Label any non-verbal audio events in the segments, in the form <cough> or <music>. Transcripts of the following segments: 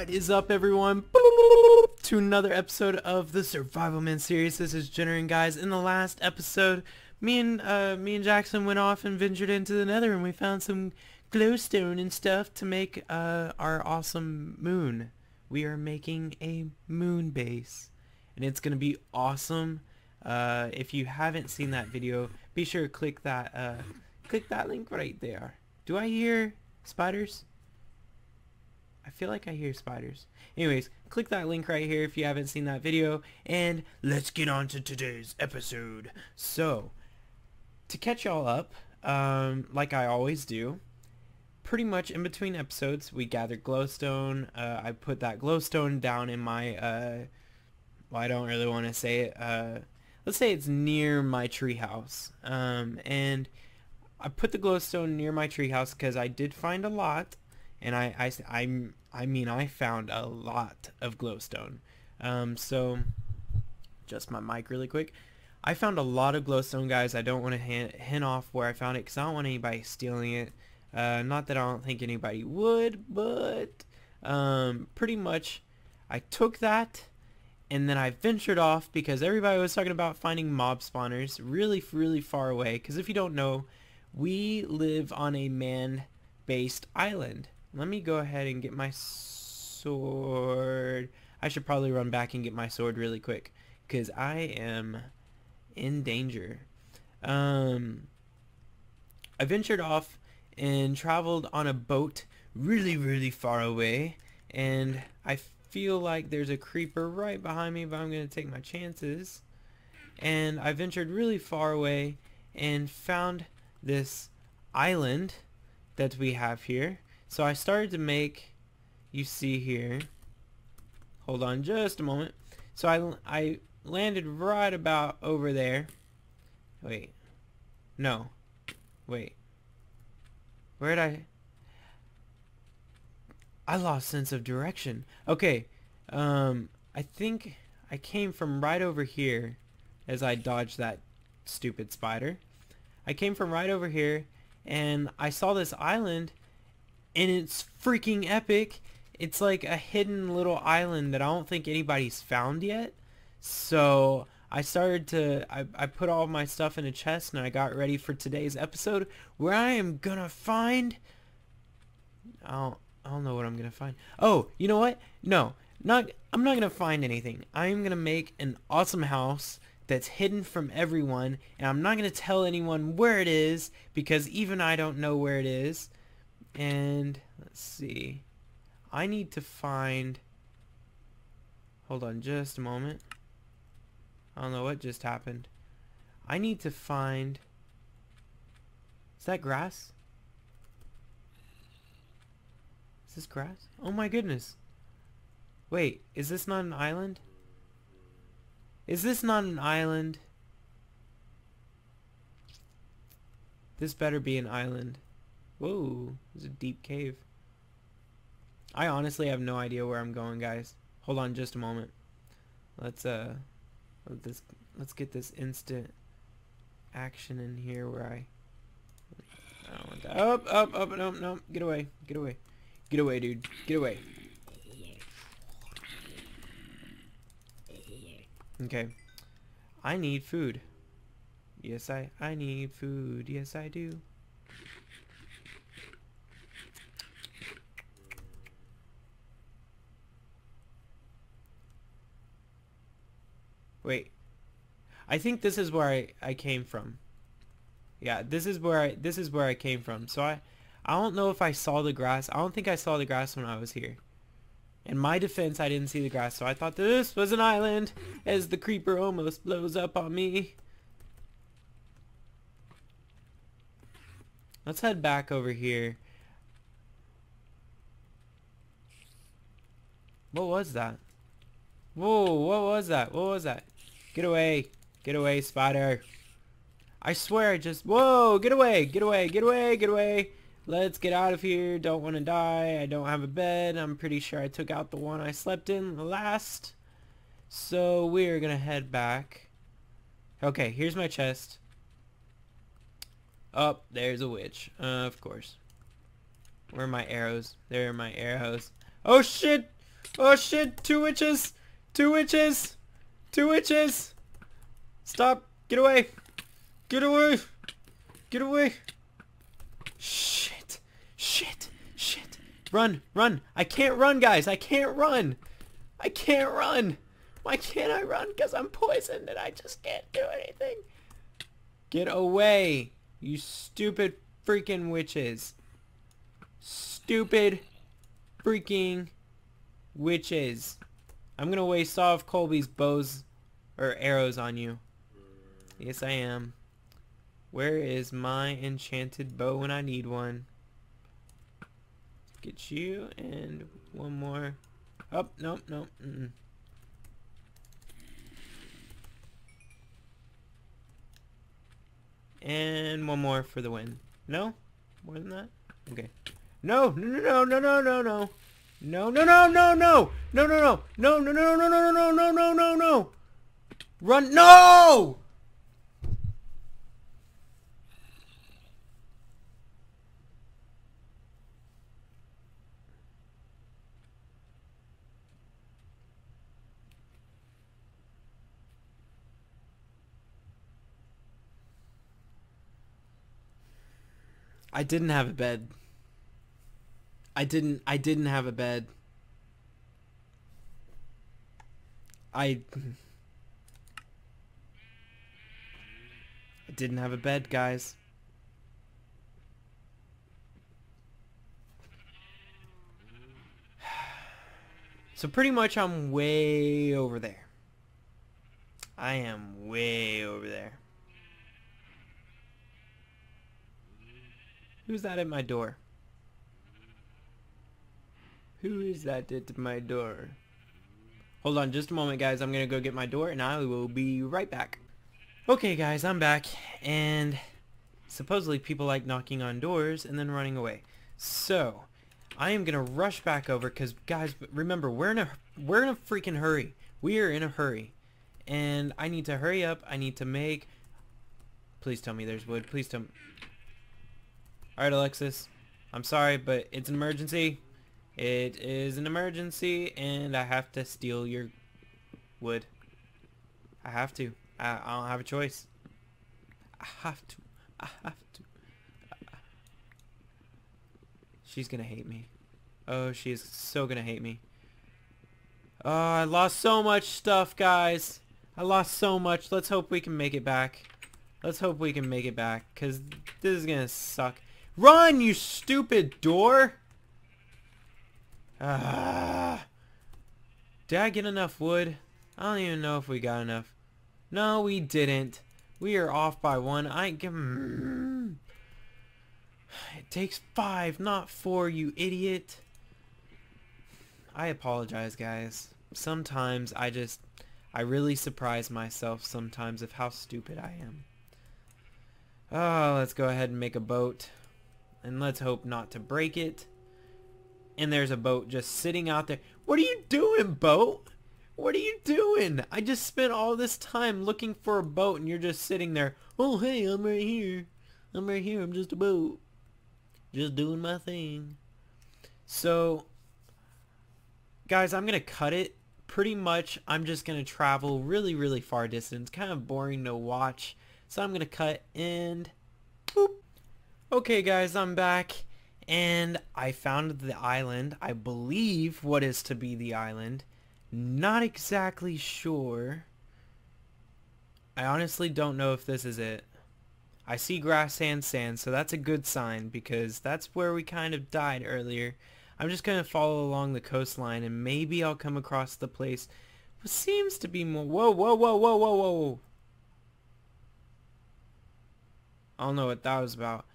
What is up everyone? To another episode of the Survival Men series. This is Jenner and guys. In the last episode, me and uh, me and Jackson went off and ventured into the nether and we found some glowstone and stuff to make uh, our awesome moon. We are making a moon base and it's gonna be awesome. Uh, if you haven't seen that video, be sure to click that uh, click that link right there. Do I hear spiders? I feel like I hear spiders. Anyways, click that link right here if you haven't seen that video, and let's get on to today's episode. So, to catch y'all up, um, like I always do, pretty much in between episodes, we gather glowstone. Uh, I put that glowstone down in my, uh, well, I don't really want to say it. Uh, let's say it's near my treehouse. Um, and I put the glowstone near my treehouse because I did find a lot and I, I, I, I mean I found a lot of glowstone. Um, so just my mic really quick. I found a lot of glowstone, guys. I don't want to hint, hint off where I found it because I don't want anybody stealing it. Uh, not that I don't think anybody would, but um, pretty much I took that and then I ventured off because everybody was talking about finding mob spawners really, really far away. Because if you don't know, we live on a man-based island. Let me go ahead and get my sword. I should probably run back and get my sword really quick because I am in danger. Um, I ventured off and traveled on a boat really, really far away and I feel like there's a creeper right behind me but I'm going to take my chances. And I ventured really far away and found this island that we have here so I started to make, you see here, hold on just a moment. So I, I landed right about over there. Wait, no, wait, where did I, I lost sense of direction. Okay, um, I think I came from right over here as I dodged that stupid spider. I came from right over here and I saw this island and it's freaking epic. It's like a hidden little island that I don't think anybody's found yet. So I started to, I, I put all my stuff in a chest and I got ready for today's episode where I am gonna find, I don't, I don't know what I'm gonna find. Oh, you know what? No, not, I'm not gonna find anything. I'm gonna make an awesome house that's hidden from everyone and I'm not gonna tell anyone where it is because even I don't know where it is. And let's see. I need to find... Hold on just a moment. I don't know what just happened. I need to find... Is that grass? Is this grass? Oh my goodness. Wait, is this not an island? Is this not an island? This better be an island. Whoa, there's a deep cave. I honestly have no idea where I'm going, guys. Hold on just a moment. Let's uh let this let's get this instant action in here where I I don't want that. Up, up, up, no, no, get away, get away. Get away, dude. Get away. Okay. I need food. Yes, I I need food. Yes, I do. Wait. I think this is where I, I came from. Yeah, this is where I this is where I came from. So I I don't know if I saw the grass. I don't think I saw the grass when I was here. In my defense, I didn't see the grass, so I thought this was an island as the creeper almost blows up on me. Let's head back over here. What was that? Whoa, what was that? What was that? Get away. Get away, spider. I swear I just... Whoa, get away. Get away. Get away. Get away. Let's get out of here. Don't want to die. I don't have a bed. I'm pretty sure I took out the one I slept in the last. So we're going to head back. Okay, here's my chest. Oh, there's a witch. Uh, of course. Where are my arrows? There are my arrows. Oh, shit! Oh shit, two witches! Two witches! Two witches! Stop! Get away! Get away! Get away! Shit! Shit! Shit! Run! Run! I can't run, guys! I can't run! I can't run! Why can't I run? Because I'm poisoned and I just can't do anything. Get away! You stupid freaking witches. Stupid freaking witches. I'm gonna waste all of Colby's bows or arrows on you. Yes, I am. Where is my enchanted bow when I need one? Get you and one more. Oh, nope, nope. Mm -mm. And one more for the win. No? More than that? Okay. No, no, no, no, no, no, no. No, no, no, no, no. No, no, no. No, no, no, no, no, no, no, no, no, no. No. Run. No! I didn't have a bed. I didn't I didn't have a bed. I I didn't have a bed, guys. So pretty much I'm way over there. I am way over there. Who's that at my door? Who is that at my door? Hold on just a moment guys, I'm gonna go get my door and I will be right back. Okay guys, I'm back and supposedly people like knocking on doors and then running away. So, I am gonna rush back over because guys, remember we're in a we're in a freaking hurry. We are in a hurry. And I need to hurry up. I need to make Please tell me there's wood. Please tell me Alright, Alexis. I'm sorry, but it's an emergency. It is an emergency, and I have to steal your wood. I have to. I, I don't have a choice. I have to. I have to. She's gonna hate me. Oh, she is so gonna hate me. Oh, I lost so much stuff, guys. I lost so much. Let's hope we can make it back. Let's hope we can make it back, because this is gonna suck. Run, you stupid door! Ah. Did I get enough wood? I don't even know if we got enough. No, we didn't. We are off by one. I. Mm, it takes five, not four, you idiot. I apologize, guys. Sometimes I just, I really surprise myself sometimes of how stupid I am. Oh, let's go ahead and make a boat. And let's hope not to break it. And there's a boat just sitting out there. What are you doing, boat? What are you doing? I just spent all this time looking for a boat and you're just sitting there. Oh, hey, I'm right here. I'm right here. I'm just a boat. Just doing my thing. So, guys, I'm going to cut it. Pretty much, I'm just going to travel really, really far distance. Kind of boring to watch. So I'm going to cut and boop. Okay guys, I'm back and I found the island. I believe what is to be the island. Not exactly sure. I honestly don't know if this is it. I see grass, sand, sand, so that's a good sign because that's where we kind of died earlier. I'm just going to follow along the coastline and maybe I'll come across the place what seems to be more... Whoa, whoa, whoa, whoa, whoa, whoa. I don't know what that was about.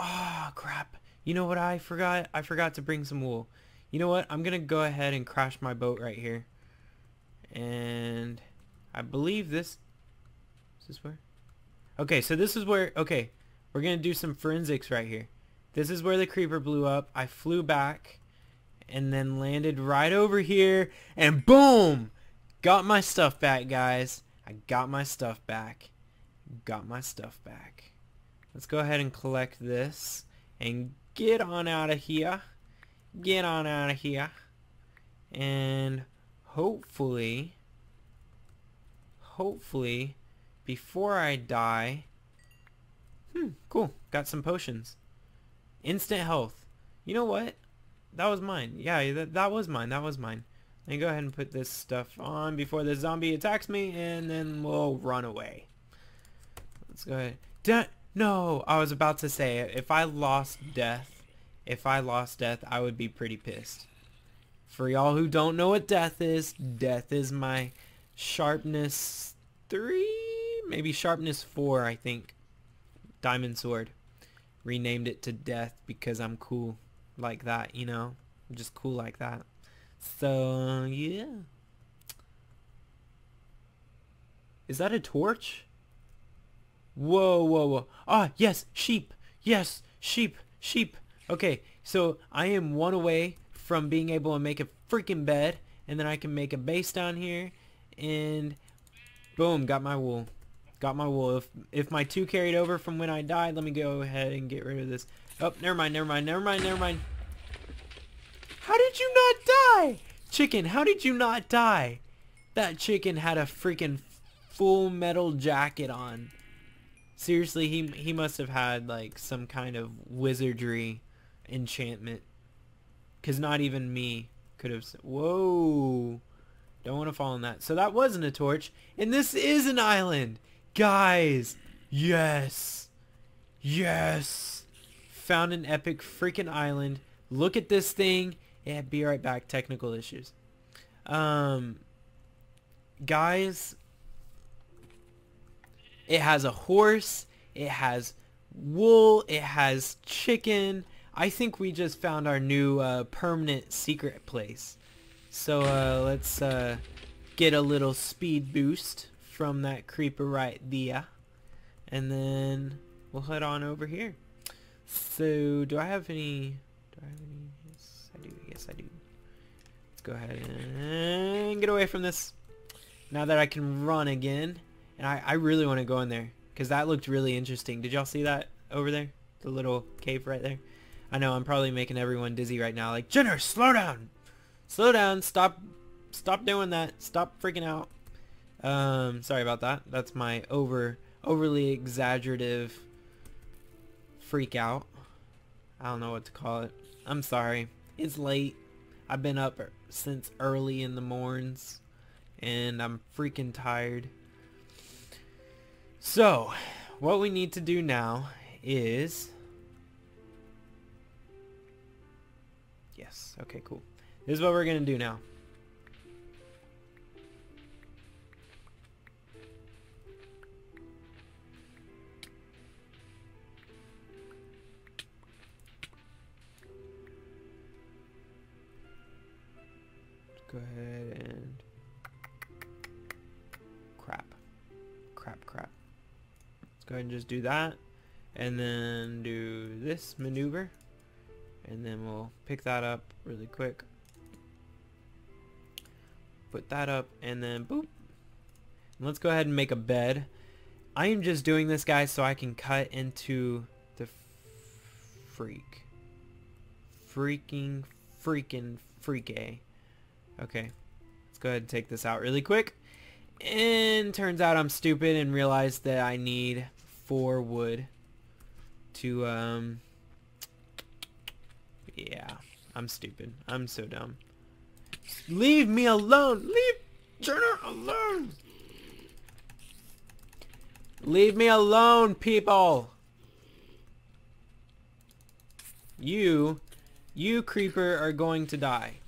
Oh, crap. You know what I forgot? I forgot to bring some wool. You know what? I'm going to go ahead and crash my boat right here. And I believe this... Is this where? Okay, so this is where... Okay, we're going to do some forensics right here. This is where the creeper blew up. I flew back and then landed right over here. And boom! Got my stuff back, guys. I got my stuff back. Got my stuff back. Let's go ahead and collect this and get on out of here. Get on out of here. And hopefully, hopefully, before I die, hmm, cool, got some potions. Instant health. You know what? That was mine. Yeah, that, that was mine. That was mine. Me go ahead and put this stuff on before the zombie attacks me, and then we'll run away. Let's go ahead. No, I was about to say, if I lost death, if I lost death, I would be pretty pissed. For y'all who don't know what death is, death is my sharpness 3, maybe sharpness 4, I think. Diamond sword. Renamed it to death because I'm cool like that, you know? I'm just cool like that. So, yeah. Is that a torch? Whoa, whoa, whoa. Ah, yes, sheep. Yes, sheep, sheep. Okay, so I am one away from being able to make a freaking bed. And then I can make a base down here. And boom, got my wool. Got my wool. If, if my two carried over from when I died, let me go ahead and get rid of this. Oh, never mind, never mind, never mind, never mind. How did you not die? Chicken, how did you not die? That chicken had a freaking full metal jacket on. Seriously, he he must have had like some kind of wizardry enchantment. Cause not even me could have. Whoa! Don't want to fall in that. So that wasn't a torch, and this is an island, guys. Yes, yes. Found an epic freaking island. Look at this thing. Yeah, be right back. Technical issues. Um, guys, it has a horse. It has wool. It has chicken. I think we just found our new uh, permanent secret place. So uh, let's uh, get a little speed boost from that creeper right there. And then we'll head on over here. So do I have any... Do I have any... Yes, I do. Let's go ahead and get away from this. Now that I can run again. And I, I really want to go in there. Because that looked really interesting. Did y'all see that over there? The little cave right there? I know, I'm probably making everyone dizzy right now. Like, Jenner, slow down! Slow down. Stop. Stop doing that. Stop freaking out. Um, sorry about that. That's my over overly exaggerative freak out. I don't know what to call it. I'm sorry. It's late. I've been up since early in the mornings and I'm freaking tired. So, what we need to do now is... Yes, okay, cool. This is what we're going to do now. go ahead and go ahead and just do that. And then do this maneuver. And then we'll pick that up really quick. Put that up and then boop. And let's go ahead and make a bed. I am just doing this guys so I can cut into the freak. Freaking freaking freak A Okay. Let's go ahead and take this out really quick. And turns out I'm stupid and realized that I need four wood to, um... Yeah. I'm stupid. I'm so dumb. Leave me alone! Leave Turner alone! Leave me alone, people! You, you creeper are going to die.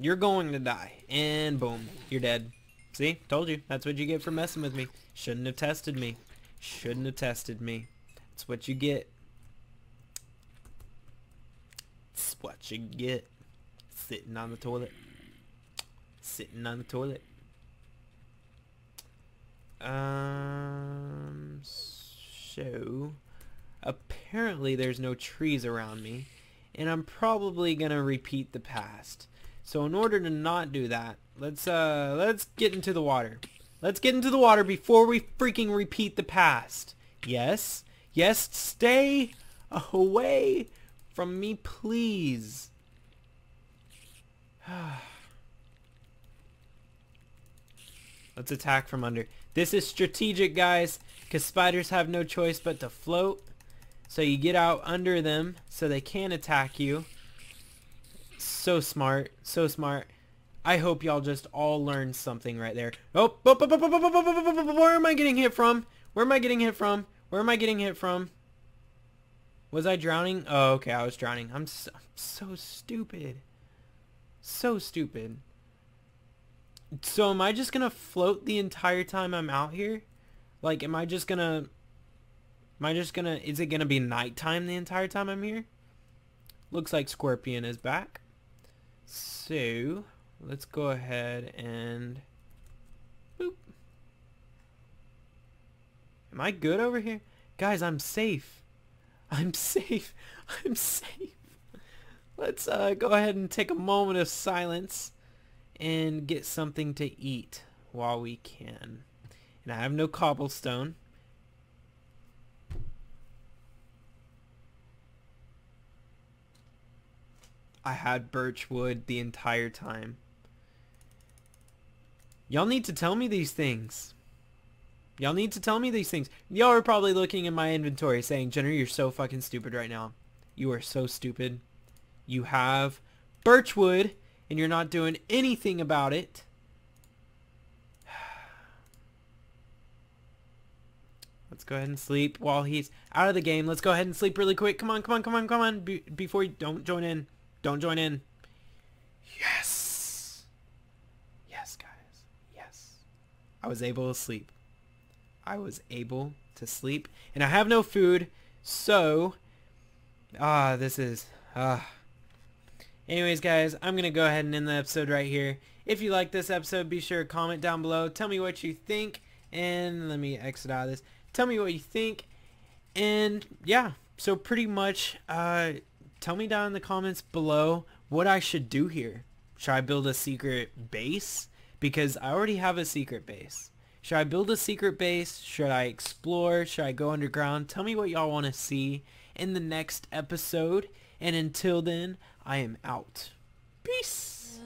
You're going to die. And boom, you're dead. See? Told you. That's what you get for messing with me. Shouldn't have tested me. Shouldn't have tested me. That's what you get. That's what you get. Sitting on the toilet. Sitting on the toilet. Um, so, apparently there's no trees around me, and I'm probably gonna repeat the past. So in order to not do that, let's uh let's get into the water. Let's get into the water before we freaking repeat the past. Yes? Yes, stay away from me, please. <sighs> Let's attack from under. This is strategic, guys, because spiders have no choice but to float. So you get out under them so they can't attack you. So smart. So smart. I hope y'all just all learned something right there. Oh, where am I getting hit from? Where am I getting hit from? Where am I getting hit from? Was I drowning? Oh, okay, I was drowning. I'm so, so stupid. So stupid. So am I just gonna float the entire time I'm out here? Like, am I just gonna... Am I just gonna... Is it gonna be nighttime the entire time I'm here? Looks like Scorpion is back. So, let's go ahead and... Boop. Am I good over here? Guys, I'm safe. I'm safe. <laughs> I'm safe. Let's uh, go ahead and take a moment of silence and get something to eat while we can. And I have no cobblestone. I had birch wood the entire time. Y'all need to tell me these things. Y'all need to tell me these things. Y'all are probably looking in my inventory saying, Jenner, you're so fucking stupid right now. You are so stupid. You have birchwood and you're not doing anything about it. <sighs> Let's go ahead and sleep while he's out of the game. Let's go ahead and sleep really quick. Come on, come on, come on, come on. Be before you don't join in. Don't join in. Yes. Yes, guys. Yes. I was able to sleep. I was able to sleep. And I have no food. So, ah, this is, ah. Anyways, guys, I'm going to go ahead and end the episode right here. If you like this episode, be sure to comment down below. Tell me what you think. And let me exit out of this. Tell me what you think. And yeah, so pretty much uh, tell me down in the comments below what I should do here. Should I build a secret base? Because I already have a secret base. Should I build a secret base? Should I explore? Should I go underground? Tell me what y'all want to see in the next episode. And until then, I am out. Peace.